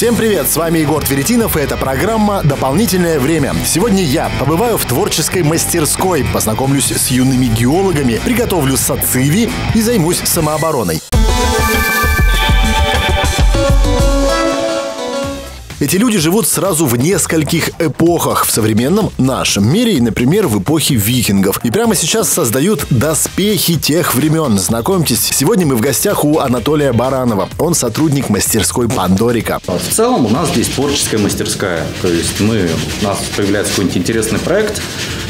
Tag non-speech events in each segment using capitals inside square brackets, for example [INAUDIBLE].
Всем привет, с вами Егор Тверетинов, и это программа «Дополнительное время». Сегодня я побываю в творческой мастерской, познакомлюсь с юными геологами, приготовлю сациви и займусь самообороной. Эти люди живут сразу в нескольких эпохах. В современном нашем мире и, например, в эпохе викингов. И прямо сейчас создают доспехи тех времен. Знакомьтесь, сегодня мы в гостях у Анатолия Баранова. Он сотрудник мастерской Пандорика. В целом у нас здесь творческая мастерская. То есть мы, у нас появляется какой-нибудь интересный проект,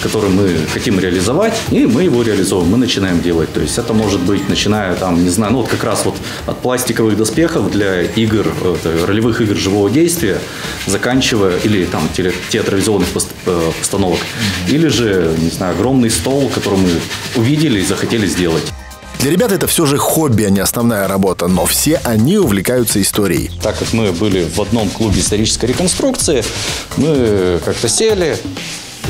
который мы хотим реализовать, и мы его реализовываем, мы начинаем делать. То есть это может быть, начиная там, не знаю, ну вот как раз вот от пластиковых доспехов для игр, это, ролевых игр живого действия, заканчивая, или там театрализованных э, постановок, mm-hmm. или же, не знаю, огромный стол, который мы увидели и захотели сделать. Для ребят это все же хобби, а не основная работа, но все они увлекаются историей. Так как мы были в одном клубе исторической реконструкции, мы как-то сели,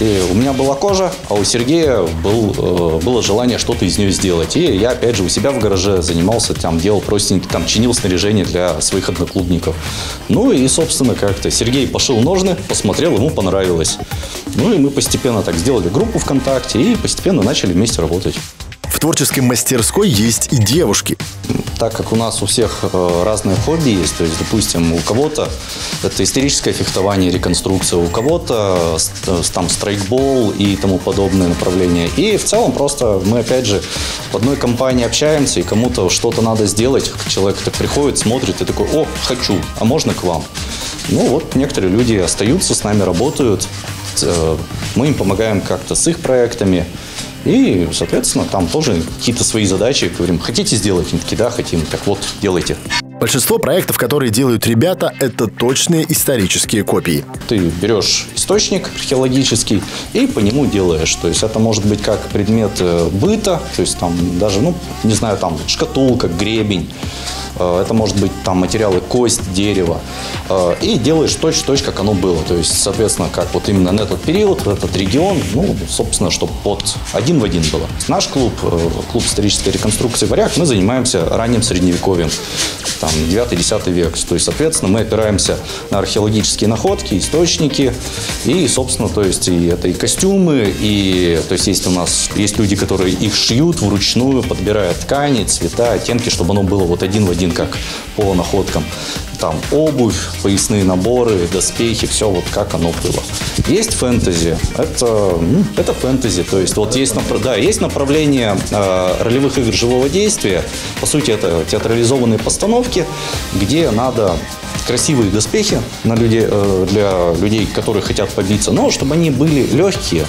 и у меня была кожа, а у Сергея был, э, было желание что-то из нее сделать. И я, опять же, у себя в гараже занимался, там, делал простенький, там, чинил снаряжение для своих одноклубников. Ну и, собственно, как-то Сергей пошил ножны, посмотрел, ему понравилось. Ну и мы постепенно так сделали группу ВКонтакте и постепенно начали вместе работать. В творческой мастерской есть и девушки. Так как у нас у всех э, разные хобби есть, то есть, допустим, у кого-то это историческое фехтование, реконструкция, у кого-то э, там страйкбол и тому подобное направление. И в целом просто мы, опять же, в одной компании общаемся, и кому-то что-то надо сделать. Человек так приходит, смотрит и такой, о, хочу, а можно к вам? Ну вот некоторые люди остаются с нами, работают. Э, мы им помогаем как-то с их проектами. И, соответственно, там тоже какие-то свои задачи. Говорим, хотите сделать? Они такие, да, хотим. Так вот, делайте. Большинство проектов, которые делают ребята, это точные исторические копии. Ты берешь источник археологический и по нему делаешь. То есть это может быть как предмет э, быта, то есть там даже, ну, не знаю, там шкатулка, гребень, это может быть там материалы кость, дерево. Э, и делаешь точь-в-точь, как оно было. То есть, соответственно, как вот именно на этот период, в этот регион, ну, собственно, чтобы под один в один было. Наш клуб, э, клуб исторической реконструкции «Варяг», мы занимаемся ранним средневековьем, там, 9-10 век. То есть, соответственно, мы опираемся на археологические находки, источники, и, собственно, то есть, и это и костюмы, и, то есть, есть у нас, есть люди, которые их шьют вручную, подбирая ткани, цвета, оттенки, чтобы оно было вот один в один как по находкам. Там обувь, поясные наборы, доспехи, все вот как оно было. Есть фэнтези. Это, ну, это фэнтези. То есть вот есть, да, есть направление э, ролевых игр живого действия. По сути, это театрализованные постановки, где надо красивые доспехи на люди, э, для людей, которые хотят побиться, но чтобы они были легкие,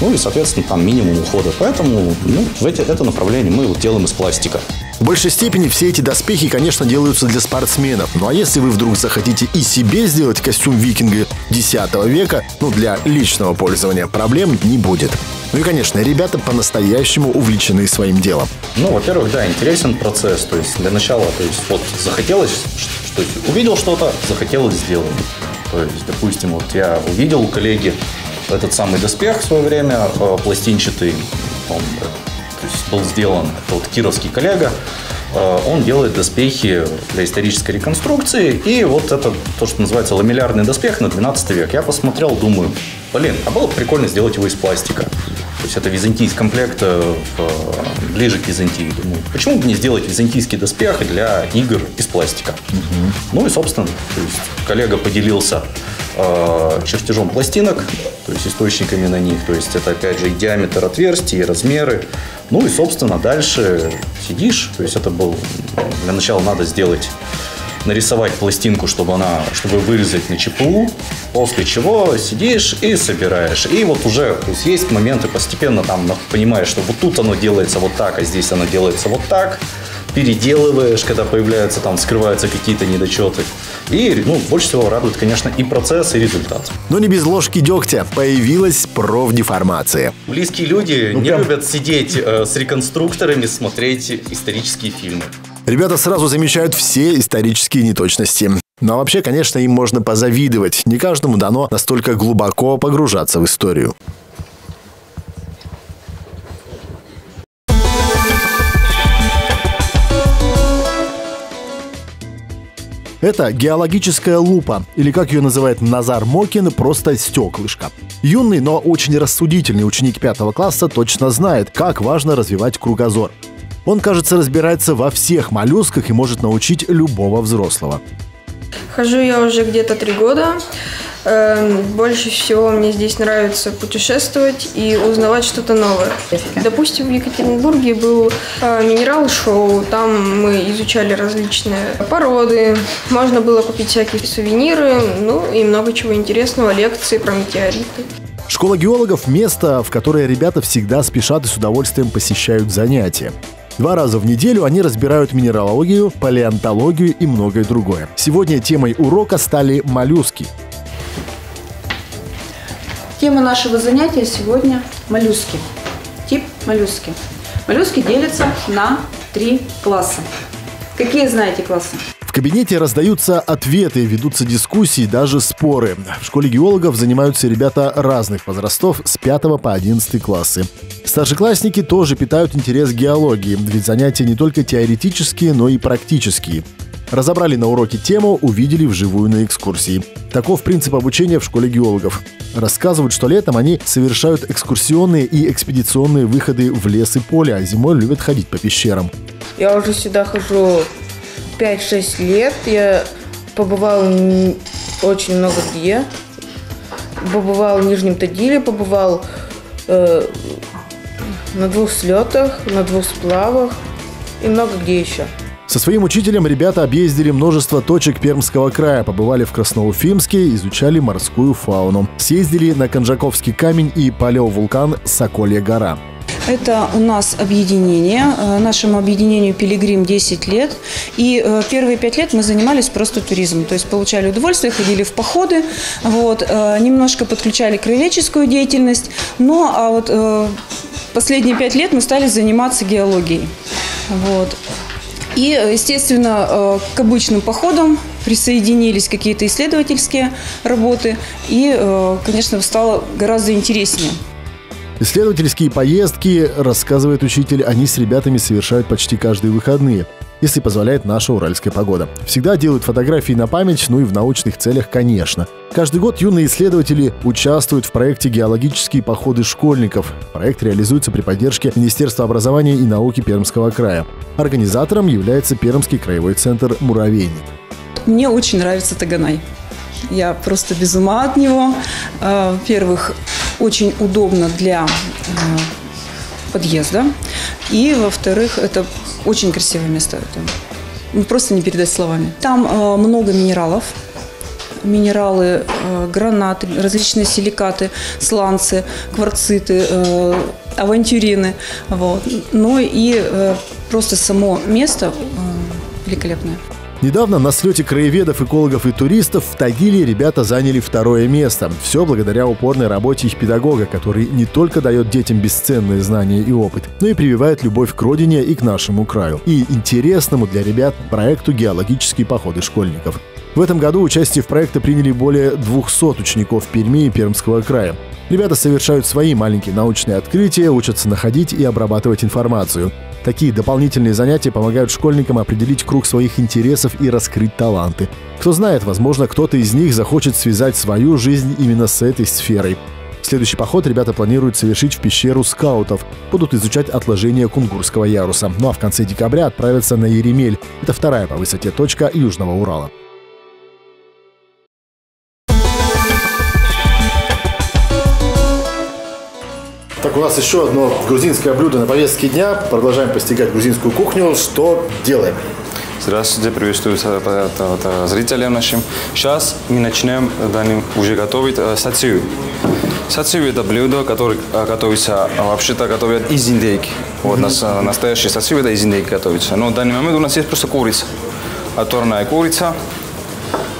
ну и, соответственно, там минимум ухода. Поэтому ну, в эти, это направление мы вот делаем из пластика. В большей степени все эти доспехи, конечно, делаются для спортсменов. Ну а если вы вдруг захотите и себе сделать костюм викинга 10 века, ну для личного пользования проблем не будет. Ну и, конечно, ребята по-настоящему увлечены своим делом. Ну, во-первых, да, интересен процесс. То есть для начала, то есть вот захотелось, что увидел что-то, захотелось сделать. То есть, допустим, вот я увидел у коллеги этот самый доспех в свое время, э, пластинчатый, он то есть был сделан, это вот кировский коллега, э, он делает доспехи для исторической реконструкции. И вот это то, что называется ламеллярный доспех на 12 век. Я посмотрел, думаю, блин, а было бы прикольно сделать его из пластика. То есть это византийский комплект э, ближе к Византии. Думаю, почему бы не сделать византийский доспех для игр из пластика? Угу. Ну и, собственно, коллега поделился чертежом пластинок, то есть источниками на них. То есть это, опять же, и диаметр отверстий, и размеры. Ну и, собственно, дальше сидишь. То есть это был... Для начала надо сделать нарисовать пластинку, чтобы она, чтобы вырезать на ЧПУ, после чего сидишь и собираешь. И вот уже то есть, есть моменты постепенно там понимаешь, что вот тут оно делается вот так, а здесь оно делается вот так переделываешь, когда появляются там, скрываются какие-то недочеты. И ну, больше всего радует, конечно, и процесс, и результат. Но не без ложки дегтя появилась профдеформация. Близкие люди ну, не прям... любят сидеть э, с реконструкторами, смотреть исторические фильмы. Ребята сразу замечают все исторические неточности. Но вообще, конечно, им можно позавидовать. Не каждому дано настолько глубоко погружаться в историю. Это геологическая лупа, или как ее называет Назар Мокин, просто стеклышко. Юный, но очень рассудительный ученик пятого класса точно знает, как важно развивать кругозор. Он, кажется, разбирается во всех моллюсках и может научить любого взрослого. Хожу я уже где-то три года. Эм, больше всего мне здесь нравится путешествовать и узнавать что-то новое. Допустим, в Екатеринбурге был э, минерал-шоу. Там мы изучали различные породы. Можно было купить всякие сувениры, ну и много чего интересного, лекции про метеориты. Школа геологов – место, в которое ребята всегда спешат и с удовольствием посещают занятия. Два раза в неделю они разбирают минералогию, палеонтологию и многое другое. Сегодня темой урока стали моллюски – Тема нашего занятия сегодня – моллюски. Тип моллюски. Моллюски делятся на три класса. Какие знаете классы? В кабинете раздаются ответы, ведутся дискуссии, даже споры. В школе геологов занимаются ребята разных возрастов с 5 по 11 классы. Старшеклассники тоже питают интерес к геологии, ведь занятия не только теоретические, но и практические. Разобрали на уроке тему, увидели вживую на экскурсии. Таков принцип обучения в школе геологов. Рассказывают, что летом они совершают экскурсионные и экспедиционные выходы в лес и поле, а зимой любят ходить по пещерам. Я уже сюда хожу 5-6 лет. Я побывал очень много где. Побывал в Нижнем Тагиле, побывал э, на двух слетах, на двух сплавах и много где еще. Со своим учителем ребята объездили множество точек Пермского края, побывали в Красноуфимске, изучали морскую фауну. Съездили на Конжаковский камень и палеовулкан Соколья гора. Это у нас объединение. Э, нашему объединению «Пилигрим» 10 лет. И э, первые 5 лет мы занимались просто туризмом. То есть получали удовольствие, ходили в походы, вот, э, немножко подключали краеведческую деятельность. Но а вот последние 5 лет мы стали заниматься геологией. Вот. И, естественно, э, к обычным походам присоединились какие-то исследовательские работы, и, э, конечно, стало гораздо интереснее. Исследовательские поездки, рассказывает учитель, они с ребятами совершают почти каждые выходные – если позволяет наша уральская погода. Всегда делают фотографии на память, ну и в научных целях, конечно. Каждый год юные исследователи участвуют в проекте «Геологические походы школьников». Проект реализуется при поддержке Министерства образования и науки Пермского края. Организатором является Пермский краевой центр «Муравейник». Мне очень нравится Таганай. Я просто без ума от него. А, во-первых, очень удобно для а, подъезда. И, во-вторых, это очень красивое место. Это ну, просто не передать словами. Там э, много минералов. Минералы, э, гранаты, различные силикаты, сланцы, кварциты, э, авантюрины. Вот. Ну и э, просто само место э, великолепное. Недавно на слете краеведов, экологов и туристов в Тагиле ребята заняли второе место. Все благодаря упорной работе их педагога, который не только дает детям бесценные знания и опыт, но и прививает любовь к родине и к нашему краю. И интересному для ребят проекту «Геологические походы школьников». В этом году участие в проекте приняли более 200 учеников Перми и Пермского края. Ребята совершают свои маленькие научные открытия, учатся находить и обрабатывать информацию. Такие дополнительные занятия помогают школьникам определить круг своих интересов и раскрыть таланты. Кто знает, возможно, кто-то из них захочет связать свою жизнь именно с этой сферой. Следующий поход ребята планируют совершить в пещеру скаутов. Будут изучать отложения Кунгурского яруса. Ну а в конце декабря отправятся на Еремель. Это вторая по высоте точка Южного Урала. У нас еще одно грузинское блюдо на повестке дня. Продолжаем постигать грузинскую кухню. Что делаем? Здравствуйте, приветствую зрителям нашим. Сейчас мы начнем Даним, уже готовить э, сацию. Сацию – это блюдо, которое э, готовится, э, вообще-то готовят из индейки. Вот mm-hmm. настоящий сацию – это из индейки готовится. Но в данный момент у нас есть просто курица. Отварная курица,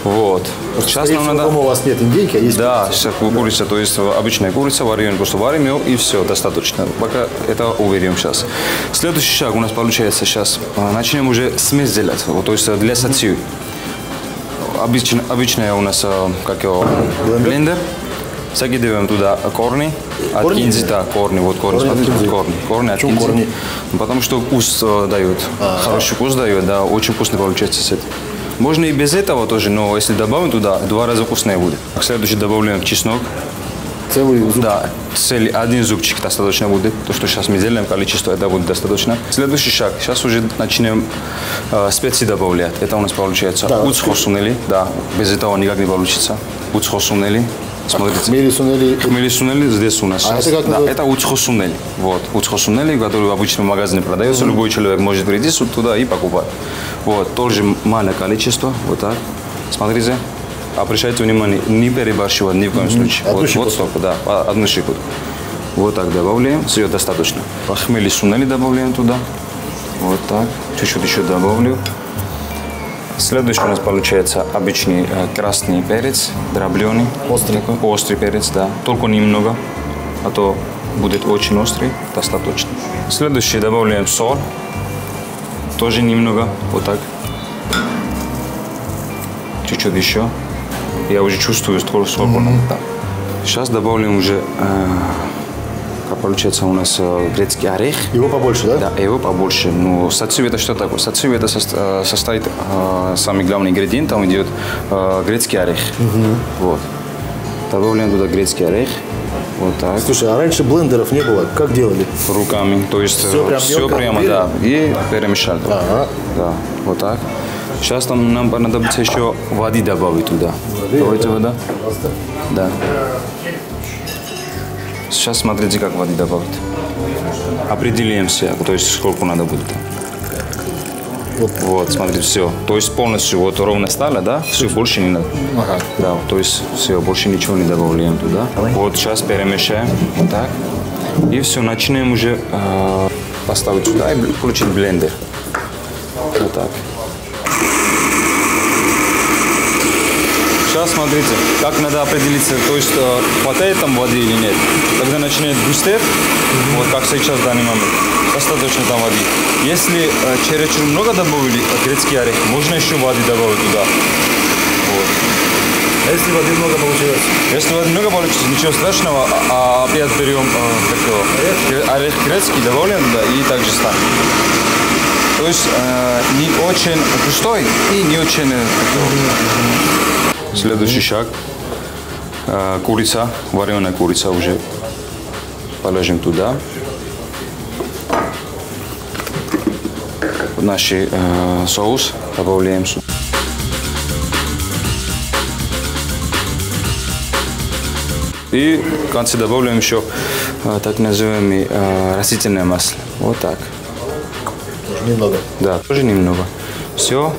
вот. Сейчас нам надо... у вас нет индейки, а есть Да, курица. сейчас курица, то есть обычная курица, варим, просто варим ее и все, достаточно. Пока это уверим сейчас. Следующий шаг у нас получается сейчас. А, начнем уже смесь делать, вот, то есть для сатью. Обычно, обычная у нас, а, как его, блендер. Закидываем туда корни, от корни? кинзи, да, корни, вот корни, корни, вот корни, корни от кинзи. корни? Потому что вкус э, дают, а, хороший вкус дает, да, очень вкусно получается с этим. Можно и без этого тоже, но если добавим туда, два раза вкуснее будет. Следующий добавляем чеснок. Целый зуб. Да, целый один зубчик достаточно будет. То, что сейчас мы делаем, количество, это будет достаточно. Следующий шаг. Сейчас уже начнем э, специи добавлять. Это у нас получается Да. уц хосунели. Да, без этого никак не получится. Уц хосунели. Смотрите. Хмели сунели. Хмели сунели здесь у нас. А это как да, называется? это уцхосунели. Вот, уцхосунели, который в обычном магазине продается. Любой человек может прийти сюда туда и покупать. Вот, тоже маленькое количество. Вот так. Смотрите. Обращайте внимание, не перебарщивать ни в коем случае. Одну вот, вот столько, да, а- одну щепотку. Вот так добавляем, все достаточно. Хмели сунели добавляем туда. Вот так. Чуть-чуть еще добавлю. Следующий у нас получается обычный э, красный перец, дробленый. Острый. Такой острый перец, да. Только немного, а то будет очень острый, достаточно. Следующий добавляем соль. Тоже немного, вот так. Чуть-чуть еще. Я уже чувствую, сколько сколько надо. Да. Сейчас добавим уже, э, получается у нас э, грецкий орех. Его побольше, да? Да, его побольше. Ну, сацию это что такое? Сацию это э, состоит, э, самый главный ингредиент, там идет э, грецкий орех. Вот. Добавляем туда грецкий орех. Вот так. Слушай, а раньше блендеров не было. Как делали? Руками. То есть Всё прям все прямо, да. И перемешали. Ага. Да, вот так. Сейчас там нам понадобится еще воды добавить туда. Давайте вода. Да. Сейчас смотрите, как воды добавить. Определимся, то есть сколько надо будет. Вот. Вот, смотрите, все. То есть полностью вот ровно стало, да? Все, больше не надо. Ага. Да, то есть все, больше ничего не добавляем туда. Вот сейчас перемешаем, вот так. И все, начнем уже э, поставить сюда и включить блендер. Вот так. Сейчас смотрите, как надо определиться, то есть э, хватает там воды или нет. Когда начинает густеть, вот как сейчас в данный момент, достаточно там воды. Если э, чересчур много добавили э, грецкий орех, можно еще воды добавить туда. Вот. А если воды много получилось? Если воды много получится, ничего страшного, а, а опять берем э, как его, гре- орех грецкий, добавляем туда и также ставим. То есть э, не очень густой и не очень... э. Следующий шаг. Э, курица, вареная курица уже положим туда. Наш э, соус добавляем сюда. И в конце добавляем еще э, так называемый э, растительное масло. Вот так. Тоже немного. Да, тоже немного. Все.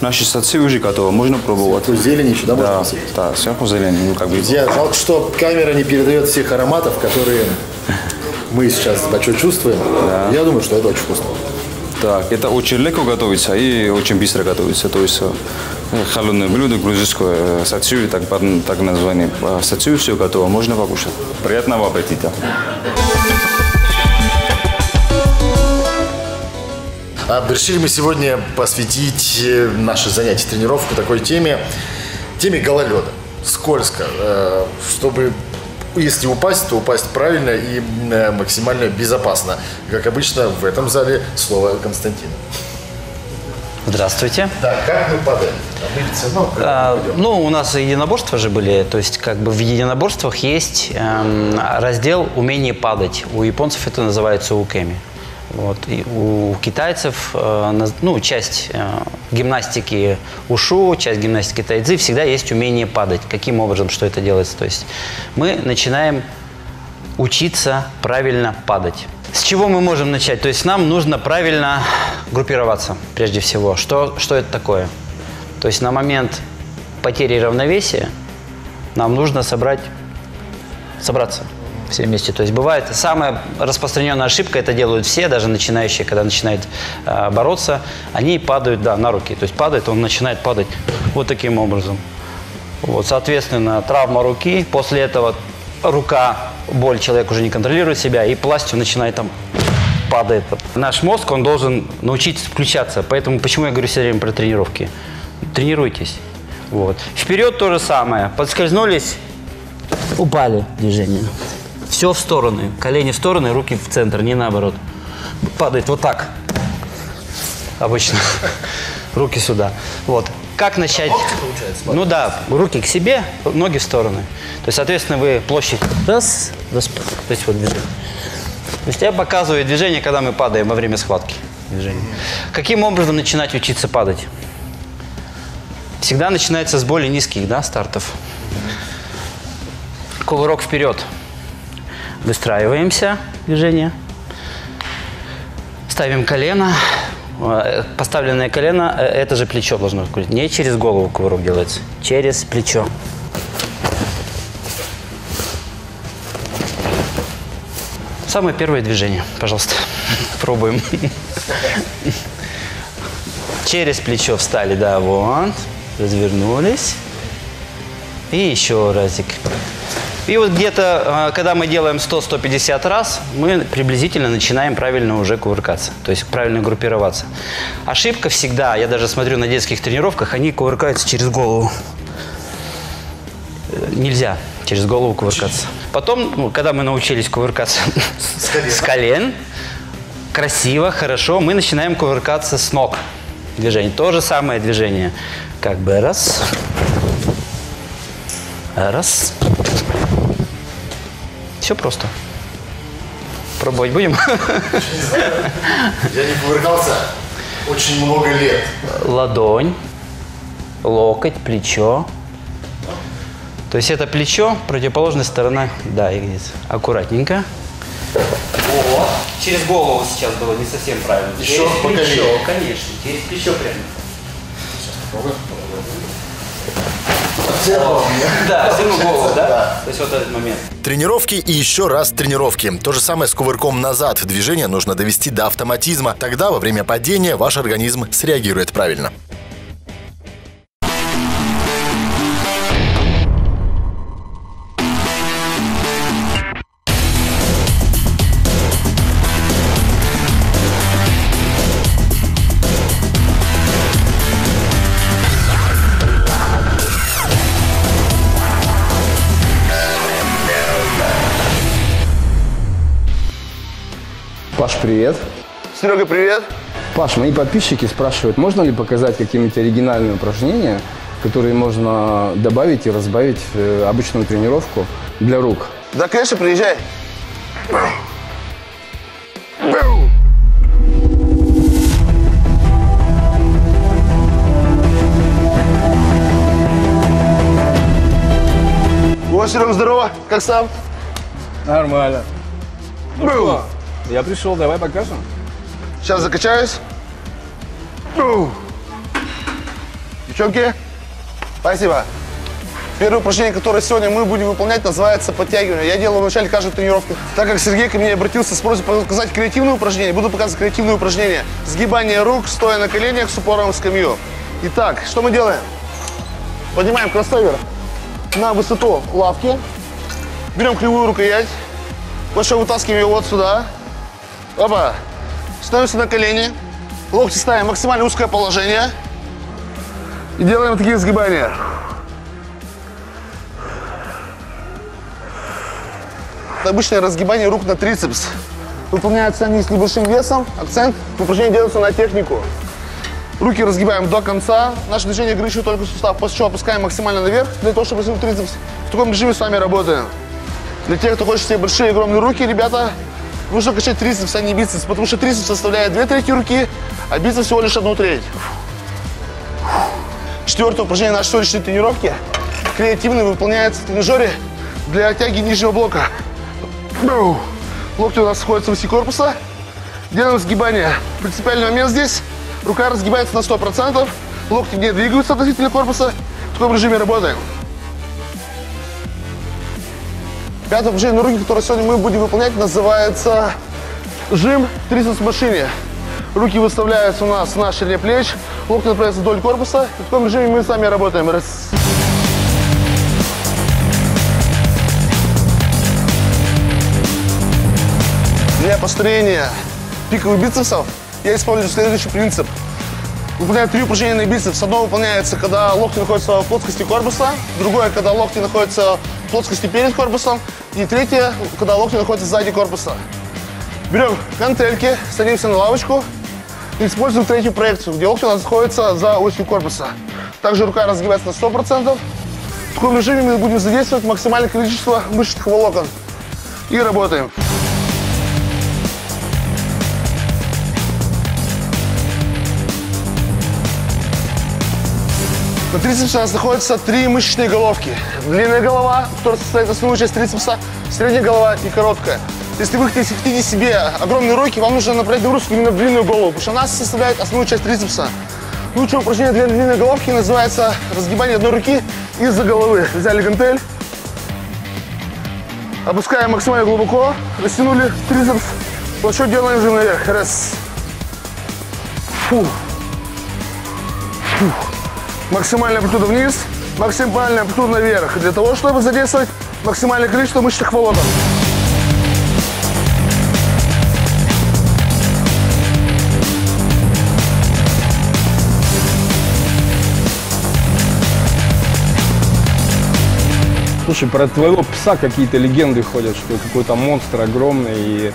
Наши садцы уже готовы. Можно пробовать. Есть зелень еще, да, можно Да, посыпать? да, сверху зелень. Ну, как бы, Друзья, жалко, что камера не передает всех ароматов, которые мы сейчас почувствуем. Я думаю, что это очень вкусно. Так, это очень легко готовится и очень быстро готовится. То есть э, холодное блюдо, грузинское э, сацию, так, так название. Э, Сацию все готово, можно покушать. Приятного аппетита. А решили мы сегодня посвятить э, наше занятие, тренировку такой теме, теме гололеда. Скользко, э, чтобы если упасть, то упасть правильно и э, максимально безопасно. Как обычно, в этом зале слово Константина. Здравствуйте. Да, как мы падаем? Ну, как А, мы ну, у нас единоборства же были, то есть как бы в единоборствах есть эм, раздел «Умение падать». У японцев это называется укэми. Вот. И у китайцев, э, ну, часть э, гимнастики ушу, часть гимнастики тайцзи всегда есть умение падать. Каким образом, что это делается? То есть мы начинаем учиться правильно падать. С чего мы можем начать? То есть нам нужно правильно группироваться, прежде всего. Что, что это такое? То есть на момент потери равновесия нам нужно собрать, собраться все вместе. То есть бывает, самая распространенная ошибка, это делают все, даже начинающие, когда начинают э, бороться, они падают, да, на руки. То есть падает, он начинает падать вот таким образом. Вот, соответственно, травма руки, после этого рука, боль, человек уже не контролирует себя, и пластью начинает там падает. Наш мозг, он должен научиться включаться. Поэтому почему я говорю все время про тренировки? Тренируйтесь. Вот. Вперед то же самое. Подскользнулись, упали движение. Все в стороны. Колени в стороны, руки в центр, не наоборот. Падает вот так. Обычно. [LAUGHS] Руки сюда. Вот. как начать? Ну да, руки к себе, ноги в стороны. То есть, соответственно, вы площадь раз, раз то есть вот движение. То есть я показываю движение, когда мы падаем во время схватки. Движение. Каким образом начинать учиться падать? Всегда начинается с более низких да, стартов. Кувырок вперед. Выстраиваемся, движение. Ставим колено. Э, Поставленное колено, э, это же плечо должно курить. Не через голову кувырок делается, через плечо. Самое первое движение, пожалуйста. [LAUGHS] Пробуем. Через плечо встали, да, вот. Развернулись. И еще разик. И вот где-то, а, когда мы делаем 100-150 раз, мы приблизительно начинаем правильно уже кувыркаться, то есть правильно группироваться. Ошибка всегда, я даже смотрю на детских тренировках, они кувыркаются через голову. Э, Нельзя через голову кувыркаться. Потом, ну, когда мы научились кувыркаться с колен, красиво, хорошо, мы начинаем кувыркаться с ног. Движение. То же самое движение. Как бы раз. Раз. Все просто. Пробовать будем? Я не кувыркался очень много лет. Ладонь, локоть, плечо. То есть это плечо, противоположная сторона, да, ягодицы. Аккуратненько. Вот. Через голову сейчас было не совсем правильно. Еще через плечо, конечно. Через плечо прямо. Да, все равно голову, да? То есть вот этот момент. Тренировки и еще раз тренировки. То же самое с кувырком назад. Движение нужно довести до автоматизма. Тогда во время падения ваш организм среагирует правильно. Паш, привет. Серега, привет. Паш, мои подписчики спрашивают, можно ли показать какие-нибудь оригинальные упражнения, которые можно добавить и разбавить в э, обычную тренировку для рук? Да, конечно, приезжай. О, Серега, здорово. Как сам? Нормально. Ну Я пришел, давай покажем. Сейчас закачаюсь. Девчонки, спасибо. Первое упражнение, которое сегодня мы будем выполнять, называется подтягивание. Я делаю в начале каждой тренировки. Так как Сергей ко мне обратился с просьбой показать креативные упражнения, буду показывать креативные упражнения. Сгибание рук, стоя на коленях с упором в скамью. Итак, что мы делаем? Поднимаем кроссовер на высоту лавки. Берем кривую рукоять. Большой вытаскиваем его вот сюда. Опа. Становимся на колени. Локти ставим максимально узкое положение. И делаем такие сгибания. Обычное разгибание рук на трицепс. Выполняются они с небольшим весом. Акцент в упражнении делается на технику. Руки разгибаем до конца. Наше движение ограничивает только сустав. После чего опускаем максимально наверх, для того, чтобы растянуть трицепс. В таком режиме с вами работаем. Для тех, кто хочет себе большие огромные руки, ребята, нужно качать трицепс, а не бицепс. Потому что трицепс составляет две трети руки, а бицепс всего лишь одну треть. Четвертое упражнение нашей сегодняшней тренировки. Креативный выполняется в тренажере для тяги нижнего блока. Локти у нас сходятся в оси корпуса. Делаем сгибание. Принципиальный момент здесь. Рука разгибается на 100%. Локти не двигаются относительно корпуса. В таком режиме работаем. Пятое упражнение на руки, которое сегодня мы будем выполнять, называется жим трицепс в машине. Руки выставляются у нас на ширине плеч, локти направляются вдоль корпуса. В таком режиме мы сами работаем. Раз. Для построения пиковых бицепсов я использую следующий принцип. Выполняю три упражнения на бицепс. Одно выполняется, когда локти находятся в плоскости корпуса. Другое, когда локти находятся плоскости перед корпусом. И третье, когда локти находятся сзади корпуса. Берем гантельки, садимся на лавочку. И используем третью проекцию, где локти у нас находятся за осью корпуса. Также рука разгибается на 100%. В таком режиме мы будем задействовать максимальное количество мышечных волокон. И работаем. На трицепсе у нас находятся три мышечные головки. Длинная голова, которая состоит основную часть трицепса, средняя голова и короткая. Если вы хотите, себе огромные руки, вам нужно направить нагрузку именно в длинную голову, потому что она составляет основную часть трицепса. Лучшее упражнение для длинной головки называется разгибание одной руки из-за головы. Взяли гантель, опускаем максимально глубоко, растянули трицепс, площадь делаем жим наверх. Раз. Фу. Фу. Максимальная амплитуда вниз, максимальная амплитуда наверх. Для того, чтобы задействовать максимальное количество мышечных волокон. Слушай, про твоего пса какие-то легенды ходят, что какой-то монстр огромный и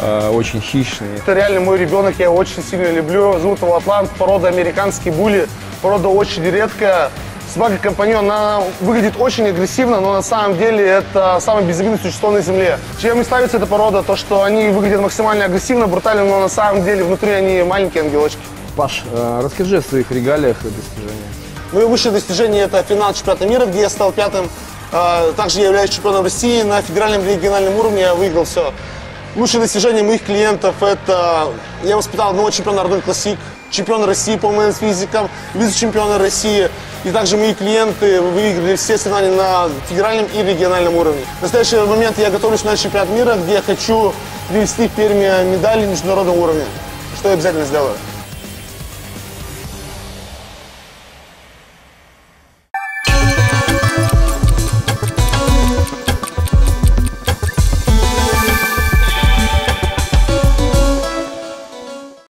э, очень хищный. Это реально мой ребенок, я его очень сильно люблю. Зовут его Атлант, порода американский були, порода очень редкая. Собака-компаньон, она выглядит очень агрессивно, но на самом деле это самое безобидное существо на Земле. Чем и ставится эта порода? То, что они выглядят максимально агрессивно, брутально, но на самом деле внутри они маленькие ангелочки. Паш, э, расскажи о своих регалиях и достижениях. Мое высшее достижение – это финал чемпионата мира, где я стал пятым. А, Также я являюсь чемпионом России. На федеральном и региональном уровне я выиграл все. Лучшие достижения моих клиентов – это я воспитал одного чемпиона Ардуль Классик, чемпиона России по мэнс физикам, вице-чемпиона России. И также мои клиенты выиграли все соревнования на федеральном и региональном уровне. В настоящий момент я готовлюсь на чемпионат мира, где я хочу привести в Перми медали международного уровня, что я обязательно сделаю.